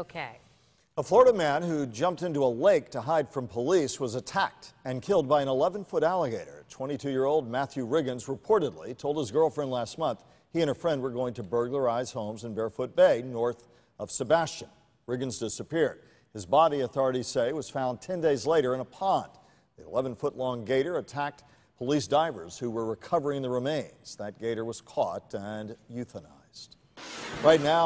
Okay. A Florida man who jumped into a lake to hide from police was attacked and killed by an 11-foot alligator. 22-year-old Matthew Riggins reportedly told his girlfriend last month he and a friend were going to burglarize homes in Barefoot Bay north of Sebastian. Riggins disappeared. His body, authorities say, was found 10 days later in a pond. The 11-foot-long gator attacked police divers who were recovering the remains. That gator was caught and euthanized. Right now,